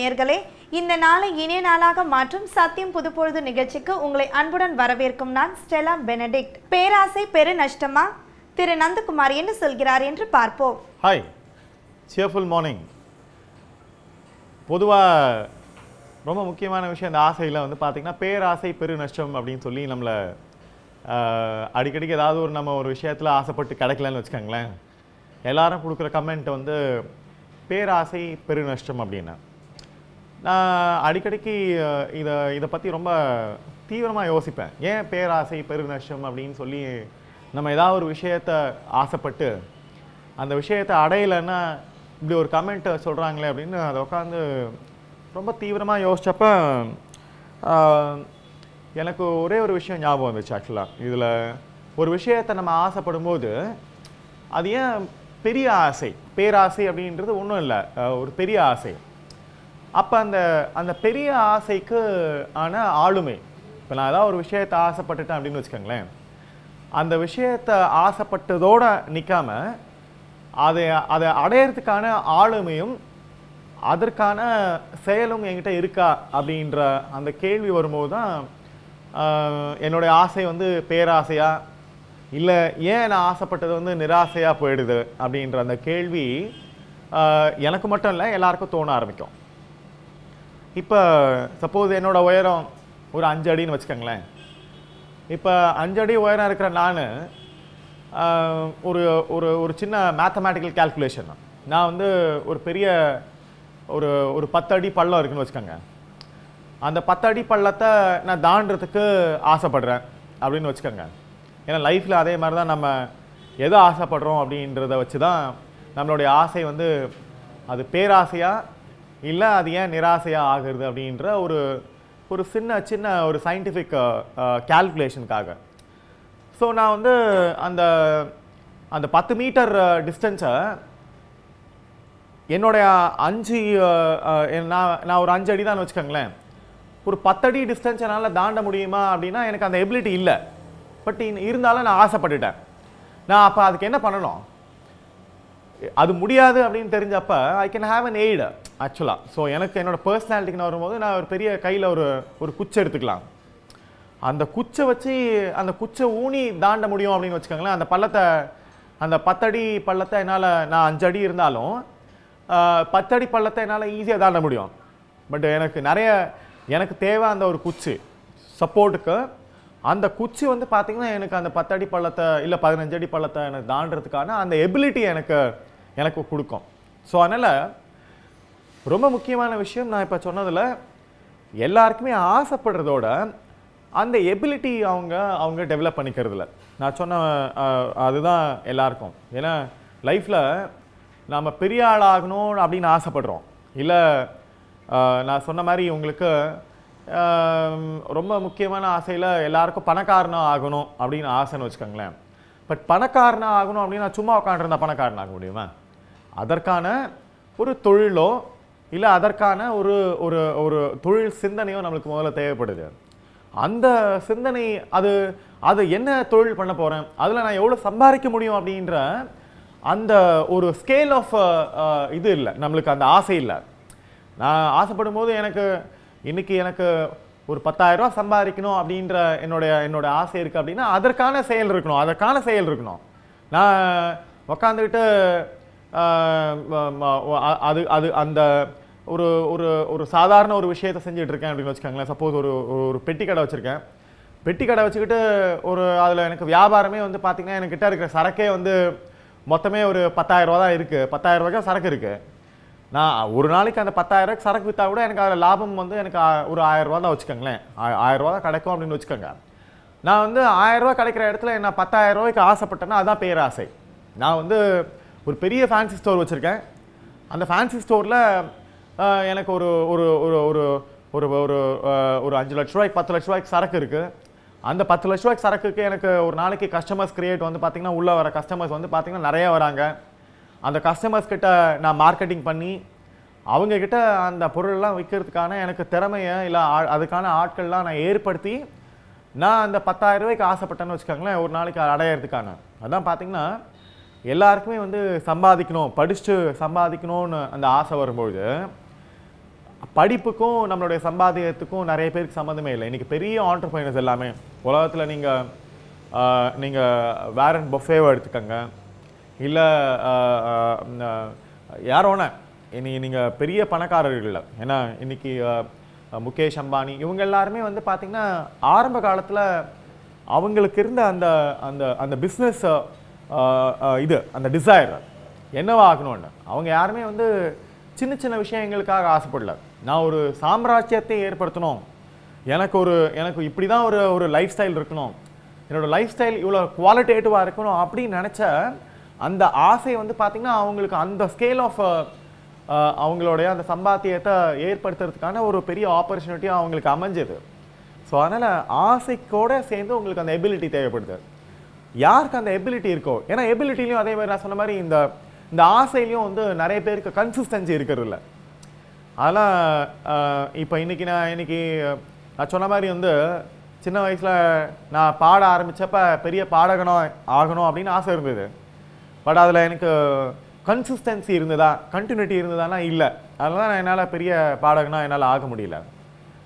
நேர்களே இந்த நாளை இணைய நாளாக மாற்றும் சத்தியம் புதுப்பொழுது நிகழ்ச்சிக்கு உங்களை அன்புடன் வரவேற்கும் நான் ஸ்டெலா பெனடிக்ட். பேராசை பெரு நஷ்டமா? திரு நந்தகுமார் என்ன சொல்கிறார் என்று பார்ப்போம். ஹாய் சியர்ஃபுல் மார்னிங் பொதுவாக ரொம்ப முக்கியமான விஷயம் இந்த ஆசையில் வந்து பார்த்திங்கன்னா பேராசை பெரு நஷ்டம் அப்படின்னு சொல்லி நம்மளை அடிக்கடிக்கு ஏதாவது ஒரு நம்ம ஒரு விஷயத்தில் ஆசைப்பட்டு கிடைக்கலன்னு வச்சுக்கோங்களேன். எல்லாரும் கொடுக்குற கமெண்ட் வந்து பேராசை பெரு நஷ்டம் அப்படின்னா. நான் அடிக்கடிக்கு இதை இதை பற்றி ரொம்ப தீவிரமாக யோசிப்பேன். ஏன் பேராசை பெருநஷ்டம் அப்படின்னு சொல்லி நம்ம ஏதாவது ஒரு விஷயத்தை ஆசைப்பட்டு அந்த விஷயத்தை அடையலைன்னா இப்படி ஒரு கமெண்ட்டை சொல்கிறாங்களே அப்படின்னு அதை உட்காந்து ரொம்ப தீவிரமாக யோசித்தப்ப எனக்கு ஒரே ஒரு விஷயம் ஞாபகம் வந்துச்சு ஆக்சுவலாக இதில் ஒரு விஷயத்தை நம்ம ஆசைப்படும் போது அது ஏன் பெரிய ஆசை? பேராசை அப்படின்றது ஒன்றும் இல்லை. ஒரு பெரிய ஆசை. அப்போ அந்த அந்த பெரிய ஆசைக்கு ஆன ஆளுமை. இப்போ நான் ஏதாவது ஒரு விஷயத்தை ஆசைப்பட்டுட்டேன் அப்படின்னு வச்சுக்கோங்களேன். அந்த விஷயத்தை ஆசைப்பட்டதோடு நிற்காமல் அதை அதை அடையிறதுக்கான ஆளுமையும் அதற்கான செயலும் என்கிட்ட இருக்கா அப்படின்ற அந்த கேள்வி வரும்போது தான் என்னுடைய ஆசை வந்து பேராசையா? இல்லை ஏன் நான் ஆசைப்பட்டது வந்து நிராசையாக போயிடுது அப்படின்ற அந்த கேள்வி எனக்கு மட்டும் இல்லை எல்லாருக்கும் தோண ஆரம்பிக்கும். இப்போ சப்போஸ் என்னோடய உயரம் ஒரு அஞ்சு அடின்னு வச்சுக்கோங்களேன். இப்போ அஞ்சு அடி உயரம் இருக்கிற நான் ஒரு ஒரு ஒரு சின்ன மேத்தமேட்டிக்கல் கால்குலேஷன் நான் வந்து ஒரு பெரிய ஒரு ஒரு பத்து அடி பள்ளம் இருக்குன்னு வச்சுக்கோங்க. அந்த பத்து அடி பள்ளத்தை நான் தாண்டுறதுக்கு ஆசைப்படுறேன் அப்படின்னு வச்சுக்கோங்க. ஏன்னா லைஃப்பில் அதே மாதிரி தான் நம்ம எதை ஆசைப்படுறோம் அப்படின்றத வச்சு தான் நம்மளுடைய ஆசை வந்து அது பேராசையாக இல்லை அது ஏன் நிராசையாக ஆகுறது அப்படின்ற ஒரு ஒரு சின்ன சின்ன ஒரு சயின்டிஃபிக் கால்குலேஷனுக்காக ஸோ நான் வந்து அந்த அந்த பத்து மீட்டர் டிஸ்டன்ஸை என்னுடைய அஞ்சு நான் நான் ஒரு அஞ்சு அடி தான் வச்சுக்கோங்களேன். ஒரு பத்தடி டிஸ்டன்ஸ் என்னால் தாண்ட முடியுமா அப்படின்னா எனக்கு அந்த எபிலிட்டி இல்லை. பட் இருந்தாலும் நான் ஆசைப்பட்டுட்டேன். நான் அப்போ அதுக்கு என்ன பண்ணணும்? அது முடியாது அப்படின்னு தெரிஞ்சப்ப I can have an aid ஆக்சுவலாக ஸோ எனக்கு என்னோட பர்சனாலிட்டிக்குன்னு வரும்போது நான் ஒரு பெரிய கையில் ஒரு ஒரு குச்சை எடுத்துக்கலாம். அந்த குச்சை வச்சு அந்த குச்சை ஊனி தாண்ட முடியும் அப்படின்னு வச்சுக்கோங்களேன் அந்த பள்ளத்தை அந்த பத்தடி பள்ளத்தை என்னால் நான் அஞ்சு அடி இருந்தாலும் பத்தடி பள்ளத்தை என்னால் ஈஸியாக தாண்ட முடியும். பட் எனக்கு நிறைய எனக்கு தேவை அந்த ஒரு குச்சி சப்போர்ட்டுக்கு அந்த குச்சி வந்து பார்த்திங்கன்னா எனக்கு அந்த பத்தடி பள்ளத்தை இல்லை பதினஞ்சு அடி பள்ளத்தை எனக்கு தாண்டுறதுக்கான அந்த எபிலிட்டி எனக்கு எனக்கு கொடுக்கும். ஸோ அதனால் ரொம்ப முக்கியமான விஷயம் நான் இப்போ சொன்னதில் எல்லாருக்குமே ஆசைப்படுறதோட அந்த எபிலிட்டி அவங்க அவங்க டெவலப் பண்ணிக்கிறதுல. நான் சொன்ன அதுதான் எல்லாருக்கும். ஏன்னா லைஃப்பில் நாம் பெரிய ஆளாகணும் அப்படின்னு ஆசைப்படுறோம். இல்லை நான் சொன்ன மாதிரி உங்களுக்கு ரொம்ப முக்கியமான ஆசையில் எல்லாருக்கும் பணக்காரனாக ஆகணும் அப்படின்னு ஆசைன்னு வச்சுக்கோங்களேன். பட் பணக்காரனாக ஆகணும் அப்படின்னு நான் சும்மா உட்காந்துருந்தா பணக்காரன் ஆக முடியுமா? அதற்கான ஒரு தொழிலோ இல்லை அதற்கான ஒரு ஒரு ஒரு தொழில் சிந்தனையோ நம்மளுக்கு முதல்ல தேவைப்படுது. அந்த சிந்தனை அது அது என்ன தொழில் பண்ண போகிறேன் அதில் நான் எவ்வளோ சம்பாதிக்க முடியும் அப்படின்ற அந்த ஒரு ஸ்கேல் ஆஃப் இது இல்லை. நம்மளுக்கு அந்த ஆசை இல்லை. நான் ஆசைப்படும் போது எனக்கு இன்றைக்கி எனக்கு ஒரு பத்தாயிரரூவா சம்பாதிக்கணும் அப்படின்ற என்னுடைய என்னோடய ஆசை இருக்குது அப்படின்னா அதற்கான செயல் இருக்கணும். அதற்கான செயல் இருக்கணும். நான் உக்காந்துக்கிட்டு அது அது அந்த ஒரு ஒரு ஒரு சாதாரண ஒரு விஷயத்தை செஞ்சுட்டு இருக்கேன் அப்படின்னு வச்சுக்கோங்களேன். சப்போஸ் ஒரு ஒரு- பெட்டி கடை வச்சுருக்கேன். பெட்டி கடை வச்சுக்கிட்டு ஒரு அதில் எனக்கு வியாபாரமே வந்து பார்த்திங்கன்னா என்கிட்ட இருக்கிற சரக்கே வந்து மொத்தமே ஒரு 10000 தான் இருக்குது 10000 ரூபாய்க்கு சரக்கு இருக்குது நான் ஒரு நாளைக்கு அந்த 10000 சரக்கு விற்றா கூட எனக்கு அதில் லாபம் வந்து எனக்கு ஆ- ஒரு 1000 தான் வச்சுக்கோங்களேன். ஆ- 1000 ரூபா தான் கிடைக்கும் அப்படின்னு வச்சுக்கோங்க. நான் வந்து 1000 கிடைக்கிற இடத்துல நான் 10000 ஆசைப்பட்டேன்னா அதுதான் பேராசை. நான் வந்து ஒரு பெரிய ஃபேன்சி ஸ்டோர் வச்சுருக்கேன். அந்த ஃபேன்சி ஸ்டோரில் எனக்கு ஒரு ஒரு ஒரு ஒரு ஒரு ஒரு ஒரு அஞ்சு லட்ச ரூபாய்க்கு பத்து லட்ச ரூபாய்க்கு சரக்கு இருக்குது அந்த பத்து லட்ச ரூபாய்க்கு சரக்குக்கு எனக்கு ஒரு நாளைக்கு கஸ்டமர்ஸ் கிரியேட் வந்து பார்த்திங்கன்னா உள்ளே வர கஸ்டமர்ஸ் வந்து பார்த்தீங்கன்னா நிறைய வராங்க. அந்த கஸ்டமர்ஸ் கிட்ட நான் மார்க்கெட்டிங் பண்ணி அவங்கக்கிட்ட அந்த பொருள்லாம் விற்கிறதுக்கான எனக்கு திறமையை இல்லை அதுக்கான ஆட்கள்லாம் நான் ஏற்படுத்தி நான் அந்த 10000 ரூபாய்க்கு ஆசைப்பட்டேன்னு வச்சுக்கோங்களேன் ஒரு நாளைக்கு அடையிறதுக்கான. அதான் பார்த்திங்கன்னா எல்லாருக்குமே வந்து சம்பாதிக்கணும் படிச்சுட்டு சம்பாதிக்கணும்னு அந்த ஆசை வரும்பொழுது படிப்புக்கும் நம்மளுடைய சம்பாதியத்துக்கும் நிறைய பேருக்கு சம்மந்தமே இல்லை. இன்றைக்கி பெரிய ஆண்டர்பிரைனர்ஸ் எல்லாமே உலகத்தில் நீங்கள் நீங்கள் வேரன் பொஃபேவை எடுத்துக்கோங்க. இல்லை யாரோன இனி நீங்கள் பெரிய பணக்காரர்கள் இல்லை. ஏன்னா இன்னைக்கு முகேஷ் அம்பானி இவங்க எல்லாருமே வந்து பார்த்திங்கன்னா ஆரம்ப காலத்தில் அவங்களுக்கு இருந்த அந்த அந்த அந்த பிஸ்னஸ் இது அந்த டிசைர் என்னவாகணும்னு அவங்க யாருமே வந்து சின்ன சின்ன விஷயங்களுக்காக ஆசைப்படல. நான் ஒரு சாம்ராஜ்யத்தை ஏற்படுத்தணும். எனக்கு ஒரு எனக்கு இப்படி தான் ஒரு ஒரு லைஃப் ஸ்டைல் இருக்கணும். என்னோடய லைஃப் ஸ்டைல் இவ்வளோ குவாலிட்டேட்டிவாக இருக்கணும் அப்படின்னு நினச்ச அந்த ஆசை வந்து பார்த்திங்கன்னா அவங்களுக்கு அந்த ஸ்கேல் ஆஃப் அவங்களுடைய அந்த சம்பாத்தியத்தை ஏற்படுத்துறதுக்கான ஒரு பெரிய ஆப்பர்ச்சுனிட்டியாக அவங்களுக்கு அமைஞ்சது. ஸோ அதனால் ஆசைக்கூட சேர்ந்து உங்களுக்கு அந்த எபிலிட்டி தேவைப்படுது. யாருக்கு அந்த எபிலிட்டி இருக்கோ? ஏன்னா எபிலிட்டிலையும் அதே மாதிரி நான் சொன்ன மாதிரி இந்த இந்த ஆசையிலையும் வந்து நிறைய பேருக்கு கன்சிஸ்டன்சி இருக்கிறது இல்லை அதெல்லாம் இப்போ இன்றைக்கி நான் இன்னைக்கு நான் சொன்ன மாதிரி வந்து சின்ன வயசில் நான் பாட ஆரம்பித்தப்ப பெரிய பாடகனோ ஆகணும் அப்படின்னு ஆசை இருந்தது. பட் அதில் எனக்கு கன்சிஸ்டன்சி இருந்ததா கண்டினியூட்டி இருந்ததானா இல்லை. அதனால நான் என்னால் பெரிய பாடகனாக என்னால் ஆக முடியல.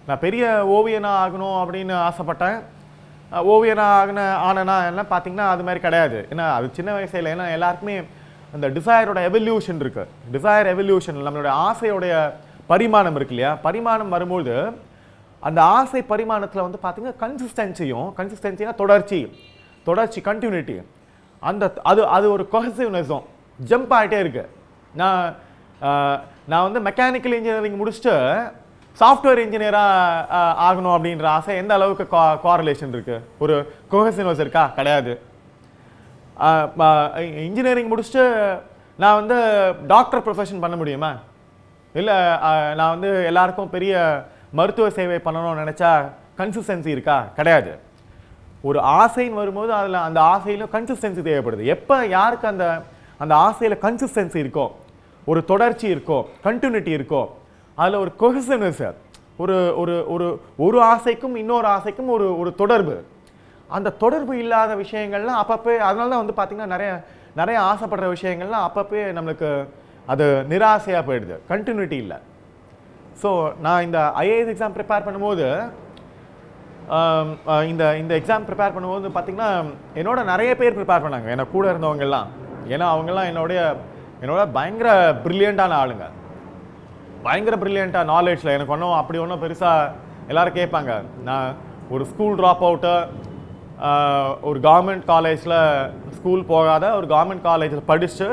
நான் பெரிய ஓவியனாக ஆகணும் அப்படின்னு ஆசைப்பட்டேன். அஹ் ஆகின ஆனனா எல்லாம் பார்த்தீங்கன்னா அது மாதிரி கிடையாது. ஏன்னா அது சின்ன வயசில் ஏன்னா எல்லாருக்குமே அந்த டிசையரோட எவல்யூஷன் இருக்குது டிசையர் எவல்யூஷன் நம்மளுடைய ஆசையோடைய பரிமாணம் இருக்கு இல்லையா? பரிமாணம் வரும்போது அந்த ஆசை பரிமாணத்தில் வந்து பார்த்தீங்கன்னா கன்சிஸ்டன்சியும் கன்சிஸ்டன்சினா தொடர்ச்சி தொடர்ச்சி கண்டினியூட்டி அந்த அது அது ஒரு கொஹசிவ்னஸும் ஜம்ப் ஆகிட்டே இருக்குது நான் நான் வந்து மெக்கானிக்கல் இன்ஜினியரிங் முடிச்சுட்டு சாஃப்ட்வேர் இன்ஜினியராக ஆகணும் அப்படின்ற ஆசை எந்த அளவுக்கு கோரலேஷன் இருக்குது ஒரு கோஹசினோஸ் இருக்கா? கிடையாது. இன்ஜினியரிங் முடிச்சுட்டு நான் வந்து டாக்டர் ப்ரொஃபஷன் பண்ண முடியுமா? இல்லை நான் வந்து எல்லாருக்கும் பெரிய மருத்துவ சேவை பண்ணணும்னு நினச்சா கன்சிஸ்டன்சி இருக்கா? கிடையாது. ஒரு ஆசைன்னு வரும்போது அதில் அந்த ஆசையிலும் கன்சிஸ்டன்சி தேவைப்படுது. எப்போ யாருக்கு அந்த அந்த ஆசையில் கன்சிஸ்டன்சி இருக்கோ ஒரு தொடர்ச்சி இருக்கோ கண்டினியூட்டி இருக்கோ அதில் ஒரு கொஹசிவ்னஸ் ஒரு ஒரு ஒரு ஒரு ஆசைக்கும் இன்னொரு ஆசைக்கும் ஒரு ஒரு தொடர்பு. அந்த தொடர்பு இல்லாத விஷயங்கள்லாம் அப்பப்போ அதனால தான் வந்து பார்த்திங்கன்னா நிறைய நிறைய ஆசைப்படுற விஷயங்கள்லாம் அப்பப்போ நம்மளுக்கு அது நிராசையாக போயிடுது. கண்டினியூட்டி இல்லை. ஸோ நான் இந்த ஐஏஎஸ் எக்ஸாம் ப்ரிப்பேர் பண்ணும்போது இந்த இந்த எக்ஸாம் ப்ரிப்பேர் பண்ணும்போது பார்த்திங்கன்னா என்னோட நிறைய பேர் ப்ரிப்பேர் பண்ணாங்க. என்னை கூட இருந்தவங்கெல்லாம் ஏன்னா அவங்கெல்லாம் என்னுடைய என்னோட பயங்கர ப்ரில்லியண்ட்டான ஆளுங்க. பயங்கர ப்ரில்லியண்ட்டாக நாலேஜில் எனக்கு ஒன்றும் அப்படி ஒன்றும் பெருசாக எல்லோரும் கேட்பாங்க. நான் ஒரு ஸ்கூல் ட்ராப் அவுட்டு ஒரு கவர்மெண்ட் காலேஜில் ஸ்கூல் போகாத ஒரு கவர்மெண்ட் காலேஜில் படித்து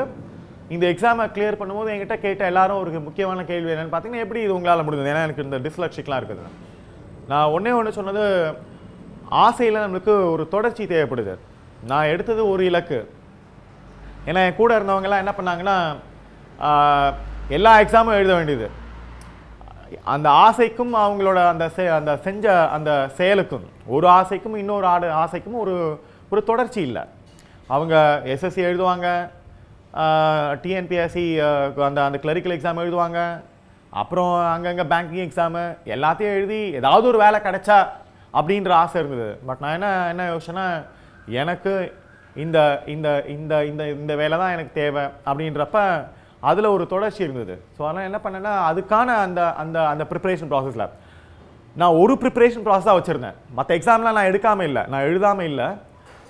இந்த எக்ஸாமை கிளியர் பண்ணும்போது என்கிட்ட கேட்ட எல்லாரும் ஒரு முக்கியமான கேள்வி என்னென்னு பார்த்தீங்கன்னா எப்படி இது உங்களால் முடிஞ்சது? ஏன்னா எனக்கு இந்த டிஸ்லக்ஷிக்லாம் இருக்குது. நான் ஒன்றே ஒன்று சொன்னது ஆசையில் நம்மளுக்கு ஒரு தொடர்ச்சி தேவைப்படுது. நான் எடுத்தது ஒரு இலக்கு. ஏன்னா என் கூட இருந்தவங்கலாம் என்ன பண்ணாங்கன்னா எல்லா எக்ஸாமும் எழுத வேண்டியது. அந்த ஆசைக்கும் அவங்களோட அந்த செ அந்த செஞ்ச அந்த செயலுக்கும் ஒரு ஆசைக்கும் இன்னொரு ஆடு ஆசைக்கும் ஒரு ஒரு தொடர்ச்சி இல்லை. அவங்க எஸ்எஸ்சி எழுதுவாங்க டிஎன்பிஎஸ்சி அந்த அந்த கிளரிக்கல் எக்ஸாம் எழுதுவாங்க அப்புறம் அங்கங்கே பேங்கிங் எக்ஸாமு எல்லாத்தையும் எழுதி ஏதாவது ஒரு வேலை கிடைச்சா அப்படின்ற ஆசை இருந்தது. பட் நான் என்ன என்ன யோசனை எனக்கு இந்த இந்த இந்த இந்த இந்த வேலை தான் எனக்கு தேவை அப்படின்றப்ப அதில் ஒரு தொடர்ச்சி இருந்தது. ஸோ அதனால் என்ன பண்ணேன்னா அதுக்கான அந்த அந்த அந்த ப்ரிப்பரேஷன் ப்ராசஸில் நான் ஒரு ப்ரிப்பரேஷன் ப்ராசஸாக தான் வச்சுருந்தேன். மற்ற எக்ஸாம்லாம் நான் எடுக்காமல் இல்லை. நான் எழுதாமல் இல்லை.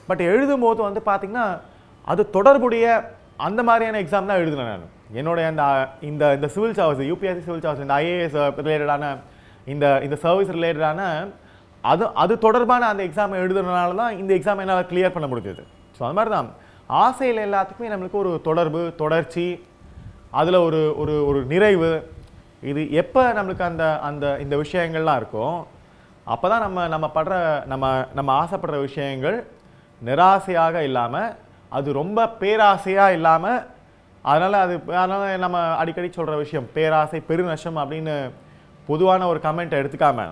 பட் எழுதும்போது வந்து பார்த்திங்கன்னா அது தொடர்புடைய அந்த மாதிரியான எக்ஸாம் தான் எழுதினேன் நான். என்னுடைய அந்த இந்த இந்த civil service UPSC civil service இந்த ஐஏஎஸ் ரிலேட்டடான இந்த இந்த சர்வீஸ் ரிலேட்டடான அது அது தொடர்பான அந்த எக்ஸாம் எழுதுனதுனால தான் இந்த எக்ஸாம் என்னால் கிளியர் பண்ண முடிஞ்சது. ஸோ அது மாதிரி தான் ஆசையில் எல்லாத்துக்குமே நம்மளுக்கு ஒரு தொடர்பு தொடர்ச்சி அதில் ஒரு ஒரு ஒரு நிறைவு. இது எப்போ நம்மளுக்கு அந்த அந்த இந்த விஷயங்கள்லாம் இருக்கோ அப்போ தான் நம்ம நம்ம படுற நம்ம நம்ம ஆசைப்படுற விஷயங்கள் நிராசையாக இல்லாமல் அது ரொம்ப பேராசையாக இல்லாமல் அதனால் அது அதனால் நம்ம அடிக்கடி சொல்கிற விஷயம் பேராசை பெருநஷ்டம் அப்படின்னு பொதுவான ஒரு கமெண்ட்டை எடுத்துக்காம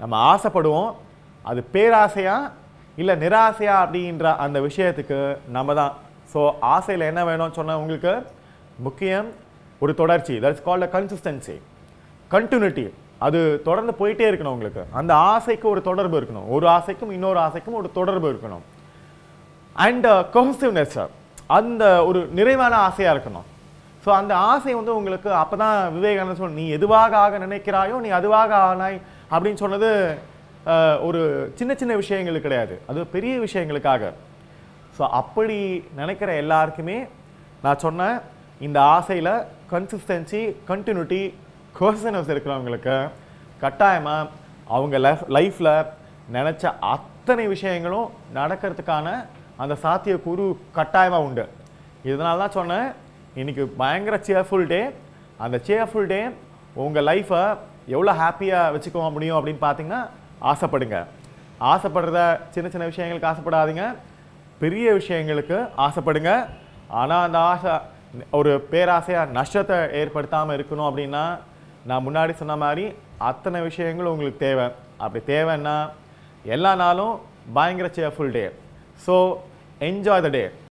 நம்ம ஆசைப்படுவோம் அது பேராசையாக இல்லை நிராசையா அப்படின்ற அந்த விஷயத்துக்கு நம்ம தான். ஸோ ஆசையில் என்ன வேணும்னு சொன்னால் உங்களுக்கு? முக்கியம் ஒரு தொடர்ச்சி. That's called a consistency continuity அது தொடர்ந்து போயிட்டே இருக்கணும் உங்களுக்கு. அந்த ஆசைக்கு ஒரு தொடர்பு இருக்கணும். ஒரு ஆசைக்கும் இன்னொரு ஆசைக்கும் ஒரு தொடர்பு இருக்கணும். அண்ட் கொஹசிவ்னஸ் uh, அந்த ஒரு நிறைவான ஆசையாக இருக்கணும். ஸோ அந்த ஆசை வந்து உங்களுக்கு அப்போ தான் விவேகானந்தர் சொன்ன நீ எதுவாக ஆக நினைக்கிறாயோ நீ அதுவாக ஆனாய் அப்படின்னு சொன்னது ஒரு சின்ன சின்ன விஷயங்கள் கிடையாது. அது பெரிய விஷயங்களுக்காக. ஸோ அப்படி நினைக்கிற எல்லாருக்குமே நான் சொன்னேன் இந்த ஆசையில் கன்சிஸ்டன்சி கண்டினியூட்டி கோசனஸ் இருக்கிறவங்களுக்கு கட்டாயமாக அவங்க லைஃப் லைஃப்பில் நினச்ச அத்தனை விஷயங்களும் நடக்கிறதுக்கான அந்த சாத்தியக்கூறு கட்டாயமாக உண்டு. இதனால தான் சொன்னேன் இன்றைக்கி பயங்கர சேர்ஃபுல் டே அந்த சேர்ஃபுல் டே உங்கள் லைஃப்பை எவ்வளோ ஹாப்பியாக வச்சுக்க முடியும் அப்படின்னு பார்த்தீங்கன்னா ஆசைப்படுங்க. ஆசைப்படுறத சின்ன சின்ன விஷயங்களுக்கு ஆசைப்படாதீங்க. பெரிய விஷயங்களுக்கு ஆசைப்படுங்க. ஆனால் அந்த ஆசை ஒரு பேராசையாக நஷ்டத்தை ஏற்படுத்தாமல் இருக்கணும் அப்படின்னா நான் முன்னாடி சொன்ன மாதிரி அத்தனை விஷயங்களும் உங்களுக்கு தேவை. அப்படி தேவைன்னா எல்லா நாளும் பயங்கர cheerful day so enjoy the day